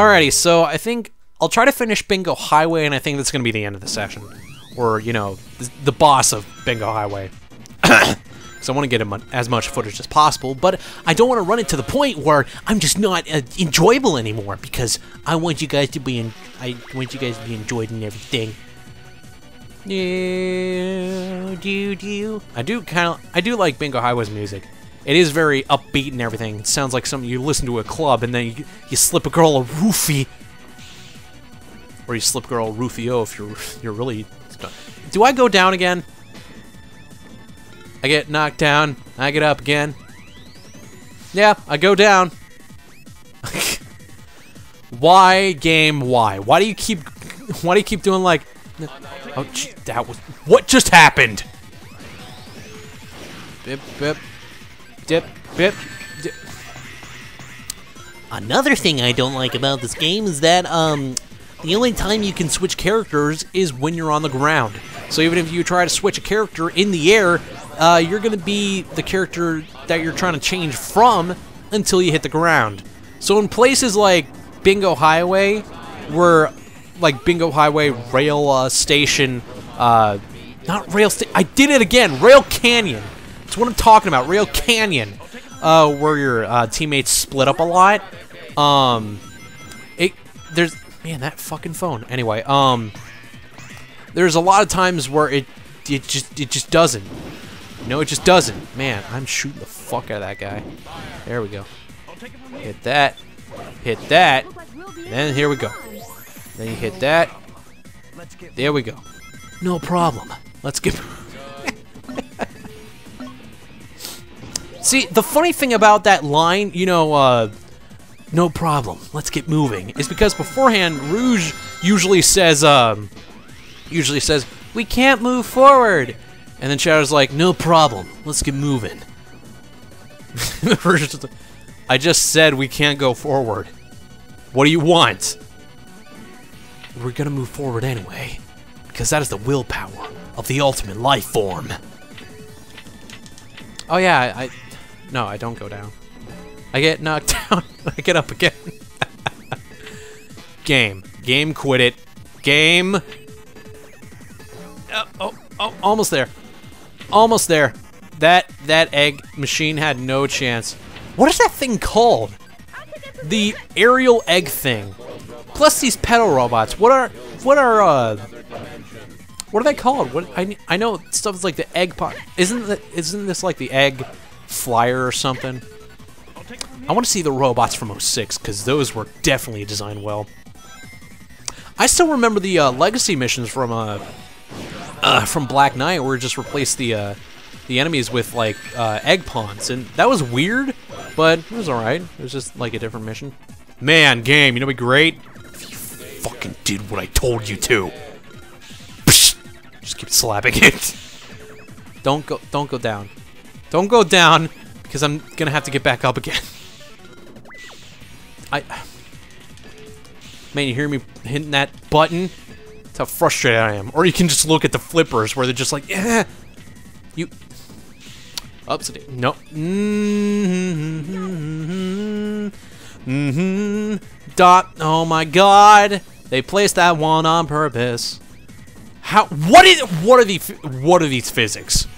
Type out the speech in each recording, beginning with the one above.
Alrighty, so I think I'll try to finish Bingo Highway, and I think that's going to be the end of the session. Or, you know, the, boss of Bingo Highway. Because I want to get as much footage as possible, but I don't want to run it to the point where I'm just not uh, enjoyable anymore, because I want you guys to be in, I want you guys to be enjoyed and everything. Yeah, do do. I do kind of, I do like Bingo Highway's music. It is very upbeat and everything. It sounds like something you listen to a club and then you, you slip a girl a roofie. Or you slip a girl a roofio if you're you're really... Do I go down again? I get knocked down. I get up again. Yeah, I go down. why game why? Why do you keep why do you keep doing like Oh that was what just happened? Bip bip dip, bip, dip. Another thing I don't like about this game is that, um, the only time you can switch characters is when you're on the ground. So even if you try to switch a character in the air, uh, you're going to be the character that you're trying to change from until you hit the ground. So in places like Bingo Highway, where, like Bingo Highway Rail uh, Station, uh, not Rail Station, I did it again, Rail Canyon. That's what I'm talking about. Rail Canyon, uh, where your uh, teammates split up a lot. Um, it there's man that fucking phone. Anyway, um, there's a lot of times where it it just it just doesn't. No, it just doesn't. Man, I'm shooting the fuck out of that guy. There we go. Hit that. Hit that. Then here we go. Then you hit that. There we go. No problem. Let's get. See, the funny thing about that line, you know, uh, no problem, let's get moving, is because beforehand, Rouge usually says, um, usually says, we can't move forward. And then Shadow's like, no problem, let's get moving. I just said we can't go forward. What do you want? We're gonna move forward anyway, because that is the willpower of the ultimate life form. Oh yeah, I, no, I don't go down. I get knocked down. I get up again. Game. Game quit it. Game. Oh, oh, oh, almost there. Almost there. That that egg machine had no chance. What is that thing called? The aerial egg thing. Plus these pedal robots. What are what are uh what are they called? What I I know stuff like the egg pawn. Isn't that isn't this like the egg flyer or something. I want to see the robots from 06, because those were definitely designed well. I still remember the uh, legacy missions from uh, uh, from Black Knight, where it just replaced the uh, the enemies with like uh, egg pawns, and that was weird, but it was alright. It was just like a different mission. Man, game, you know, be great if you fucking did what I told you to. Psh, just keep slapping it. don't go, don't go down. Don't go down, because I'm gonna have to get back up again. I... Man, you hear me hitting that button? That's how frustrated I am. Or you can just look at the flippers where they're just like, yeah, you... Upside No. Mm-hmm. Mm-hmm. Dot. Oh my god. They placed that one on purpose. How? What is? What are the? What are these physics?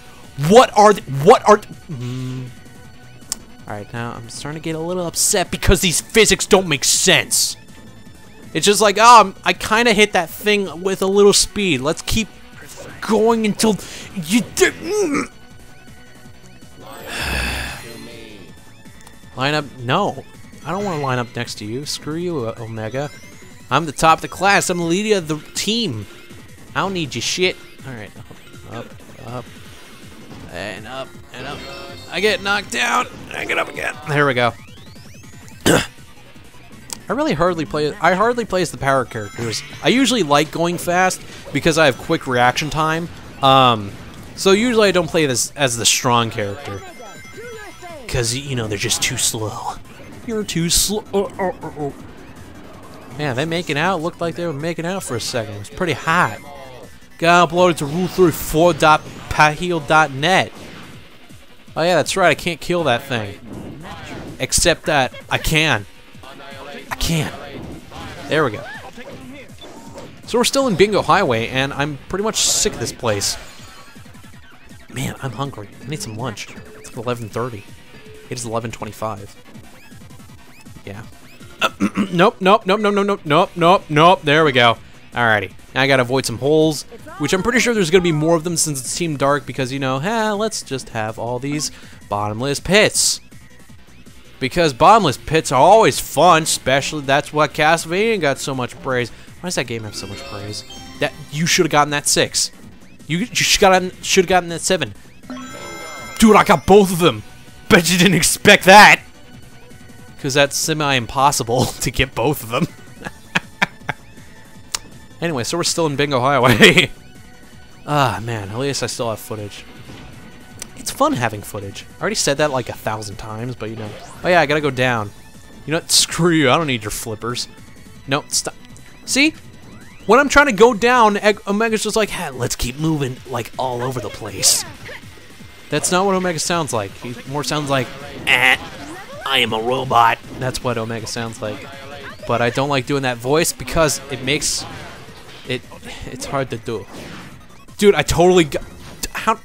What are, the what are, mm. Alright, now I'm starting to get a little upset because these physics don't make sense. It's just like, oh, I kind of hit that thing with a little speed. Let's keep going until you do. line up? No. I don't want to line up next to you. Screw you, Omega. I'm the top of the class. I'm the leader of the team. I don't need your shit. Alright. And up, and up. I get knocked down. I get up again. There we go. I really hardly play. I hardly play as the power characters. I usually like going fast because I have quick reaction time. Um, so usually I don't play this as the strong character because you know they're just too slow. You're too slow. Oh, uh, oh, uh, oh. Uh, Man, they making out looked like they were making out for a second. It was pretty hot. Got uploaded to rule34.com paheal.net. Oh yeah, that's right, I can't kill that thing. Except that I can. I can. There we go. So we're still in Bingo Highway, and I'm pretty much sick of this place. Man, I'm hungry. I need some lunch. It's 11.30. It is 11.25. Yeah. nope, nope, nope, nope, nope, nope, nope, nope. There we go. Alrighty. Now I gotta avoid some holes, which I'm pretty sure there's gonna be more of them since it's Team Dark because, you know, hey, let's just have all these bottomless pits. Because bottomless pits are always fun, especially that's what Castlevania got so much praise. Why does that game have so much praise? That You should have gotten that 6. You, you should have gotten that 7. Dude, I got both of them. Bet you didn't expect that. Because that's semi-impossible to get both of them. Anyway, so we're still in Bingo Highway. ah, man, at least I still have footage. It's fun having footage. I already said that like a thousand times, but you know. Oh yeah, I gotta go down. You know what? Screw you. I don't need your flippers. No, stop. See? When I'm trying to go down, Omega's just like, hey, let's keep moving, like, all over the place. That's not what Omega sounds like. He more sounds like, eh, I am a robot. That's what Omega sounds like. But I don't like doing that voice because it makes it, it's hard to do. Dude, I totally got, how,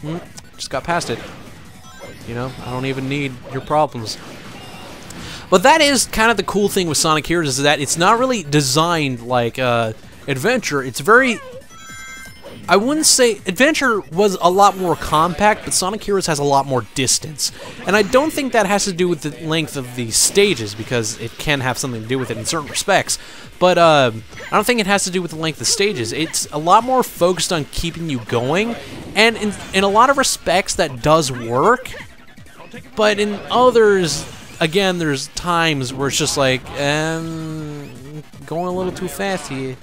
hmm, just got past it. You know, I don't even need your problems. But that is kind of the cool thing with Sonic Heroes is that it's not really designed like uh, Adventure. It's very... I wouldn't say... Adventure was a lot more compact, but Sonic Heroes has a lot more distance. And I don't think that has to do with the length of the stages, because it can have something to do with it in certain respects. But uh, I don't think it has to do with the length of stages. It's a lot more focused on keeping you going, and in, in a lot of respects that does work, but in others again, there's times where it's just like, um, going a little too fast here.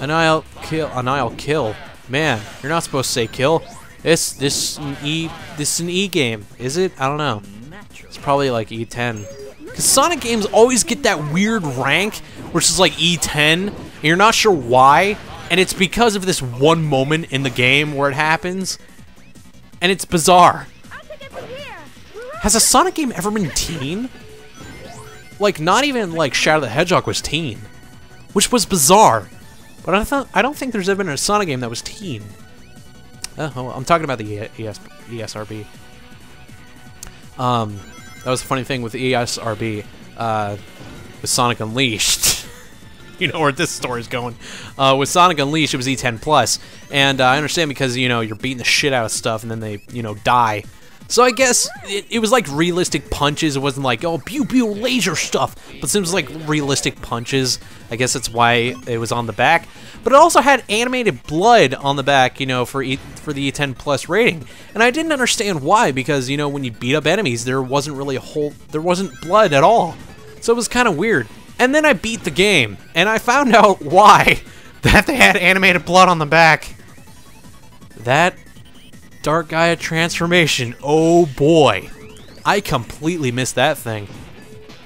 And I'll kill. And I'll kill. Man, you're not supposed to say kill. This this an E this is an E game, is it? I don't know. It's probably like E10. Cause Sonic games always get that weird rank, which is like E10, and you're not sure why, and it's because of this one moment in the game where it happens, and it's bizarre. Has a Sonic game ever been teen? Like, not even, like, Shadow the Hedgehog was teen. Which was bizarre. But I, thought, I don't think there's ever been a Sonic game that was teen. Uh, oh, I'm talking about the ES, ESRB. Um, that was a funny thing with ESRB. Uh, with Sonic Unleashed. you know where this story's going. Uh, with Sonic Unleashed, it was E10+. Plus, and uh, I understand because, you know, you're beating the shit out of stuff and then they, you know, die. So I guess it, it, was like realistic punches. It wasn't like, oh, pew pew laser stuff. But it was like realistic punches. I guess that's why it was on the back. But it also had animated blood on the back, you know, for e for the E10 plus rating. And I didn't understand why, because, you know, when you beat up enemies, there wasn't really a whole, there wasn't blood at all. So it was kind of weird. And then I beat the game, and I found out why that they had animated blood on the back. That Dark Gaia transformation. Oh boy. I completely missed that thing.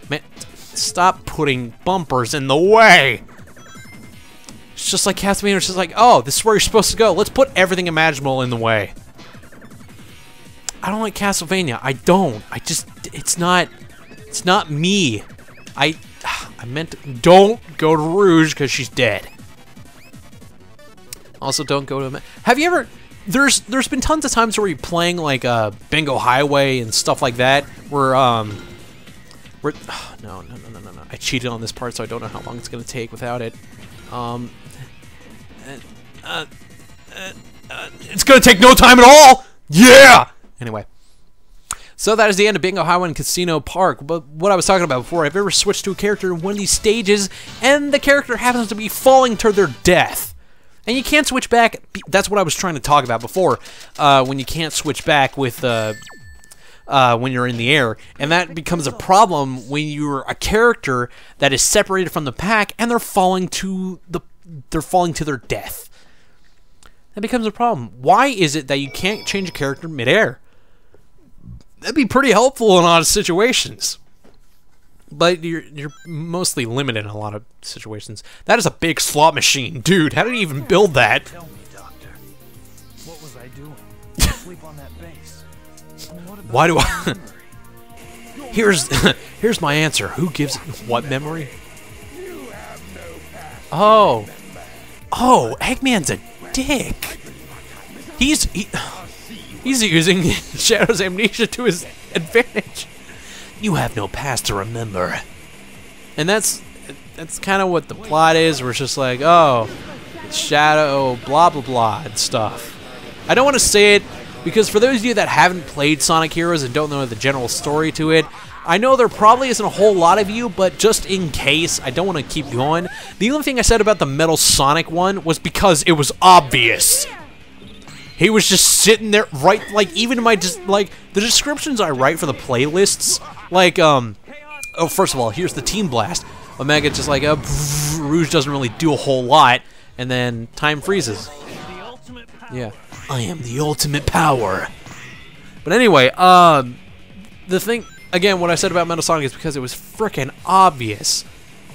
Man, stop putting bumpers in the way. It's just like Castlevania. It's just like, oh, this is where you're supposed to go. Let's put everything imaginable in the way. I don't like Castlevania. I don't. I just, it's not, it's not me. I, I meant to, don't go to Rouge because she's dead. Also, don't go to. Have you ever? There's there's been tons of times where you're playing like uh, Bingo Highway and stuff like that, where um, where oh, no no no no no no I cheated on this part, so I don't know how long it's gonna take without it. Um, uh, uh, uh, it's gonna take no time at all. Yeah. Anyway. So that is the end of Bingo Highway and Casino Park. But what I was talking about before, I've ever switched to a character in one of these stages, and the character happens to be falling to their death. And you can't switch back. That's what I was trying to talk about before. Uh, when you can't switch back with uh, uh, when you're in the air, and that becomes a problem when you're a character that is separated from the pack and they're falling to the they're falling to their death. That becomes a problem. Why is it that you can't change a character midair? That'd be pretty helpful in a lot of situations. But you're you're mostly limited in a lot of situations. That is a big slot machine, dude. How did he even build that? Tell me, Doctor. What was I doing? Sleep on that base. Why do I? here's here's my answer. Who gives what memory? Oh. Oh, Eggman's a dick. He's he, he's using Shadow's amnesia to his advantage. You have no past to remember. And that's that's kind of what the plot is. Where it's just like, oh, Shadow, blah blah blah, and stuff. I don't want to say it because for those of you that haven't played Sonic Heroes and don't know the general story to it, I know there probably isn't a whole lot of you, but just in case, I don't want to keep going. The only thing I said about the Metal Sonic one was because it was obvious. He was just sitting there, right, like, even my, like, the descriptions I write for the playlists, like, um, oh, first of all, here's the Team Blast. Omega just like, uh, Rouge doesn't really do a whole lot, and then time freezes. Yeah. I am the ultimate power. But anyway, um, the thing, again, what I said about Metal Sonic is because it was freaking obvious.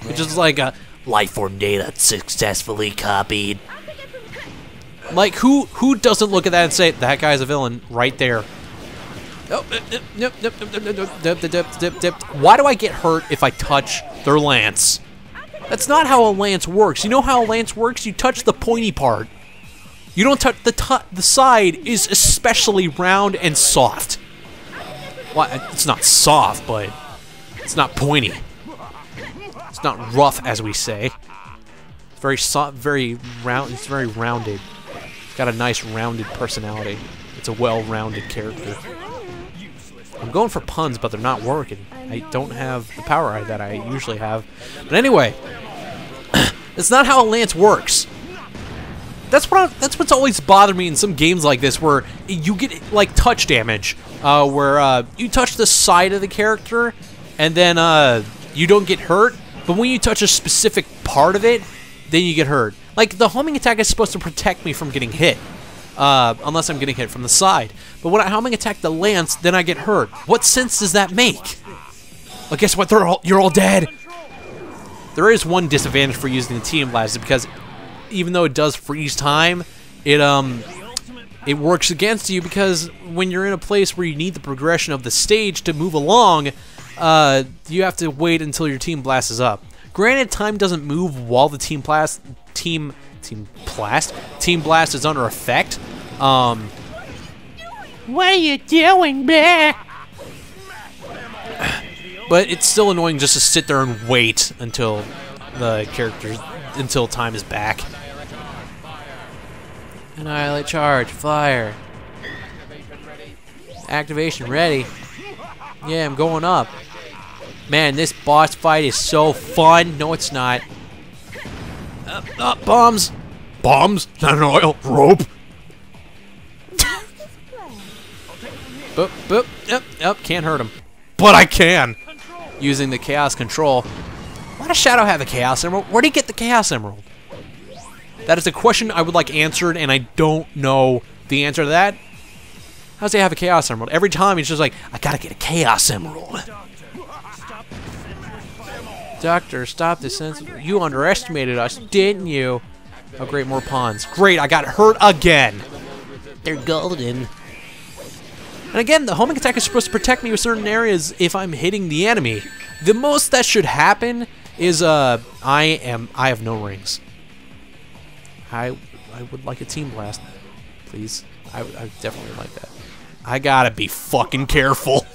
It's just like a life form data successfully copied. Like who who doesn't look at that and say that guy's a villain right there? Why do I get hurt if I touch their lance? That's not how a lance works. You know how a lance works? You touch the pointy part. You don't touch the the side is especially round and soft. Well, it's not soft, but it's not pointy. It's not rough, as we say. It's very soft, very round. It's very rounded. It's got a nice rounded personality. It's a well-rounded character. I'm going for puns, but they're not working. I don't have the power that I usually have. But anyway, it's not how a lance works. That's what I, that's what's always bothered me in some games like this, where you get like touch damage, uh, where uh, you touch the side of the character, and then uh, you don't get hurt. But when you touch a specific part of it, then you get hurt. Like the homing attack is supposed to protect me from getting hit, uh, unless I'm getting hit from the side. But when I homing attack the lance, then I get hurt. What sense does that make? Well, guess what? They're all you're all dead. There is one disadvantage for using the team blast because even though it does freeze time, it um it works against you because when you're in a place where you need the progression of the stage to move along, uh, you have to wait until your team blasts is up. Granted, time doesn't move while the team blast team team blast team blast is under effect. Um, what are you doing, Bear? But it's still annoying just to sit there and wait until the character until time is back. Annihilate charge, fire. Activation ready. Yeah, I'm going up. Man, this boss fight is so fun. No, it's not. Up, bombs. Bombs? Not an oil. Rope. boop, boop. Yep, yep, can't hurt him. But I can. Using the Chaos Control. Why does Shadow have the Chaos Emerald? Where did he get the Chaos Emerald? That is a question I would like answered, and I don't know the answer to that. How does he have a Chaos Emerald? Every time he's just like, I gotta get a Chaos Emerald. Doctor, stop this. Sense. You underestimated us, didn't you? Oh, great, more pawns. Great, I got hurt again. They're golden. And again, the homing attack is supposed to protect me with certain areas if I'm hitting the enemy. The most that should happen is uh, I am I have no rings. I I would like a team blast, please. I, I definitely like that. I gotta be fucking careful.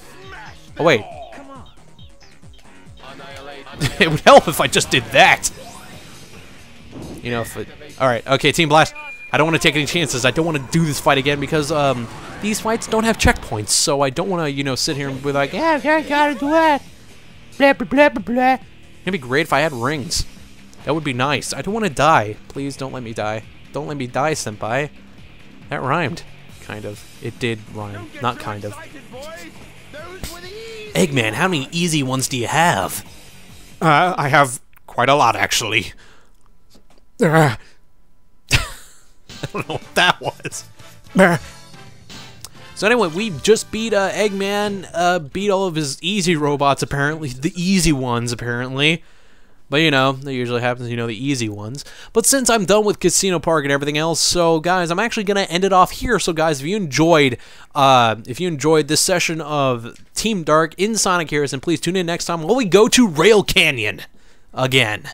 Oh wait. it would help if I just did that. You know, if it, all right, okay, team blast. I don't want to take any chances. I don't want to do this fight again because um, these fights don't have checkpoints, so I don't want to, you know, sit here and be like, yeah, I gotta do that. Blah blah blah blah blah. It'd be great if I had rings. That would be nice. I don't want to die. Please don't let me die. Don't let me die, senpai. That rhymed. Kind of. It did rhyme. Not kind of. Eggman, how many easy ones do you have? Uh, I have quite a lot, actually. Uh. I don't know what that was. So anyway, we just beat uh, Eggman, uh, beat all of his easy robots, apparently. The easy ones, apparently. But you know, that usually happens, you know, the easy ones. But since I'm done with Casino Park and everything else, so guys, I'm actually gonna end it off here. So guys, if you enjoyed, uh, if you enjoyed this session of Team Dark in Sonic Heroes, and please tune in next time while we go to Rail Canyon again.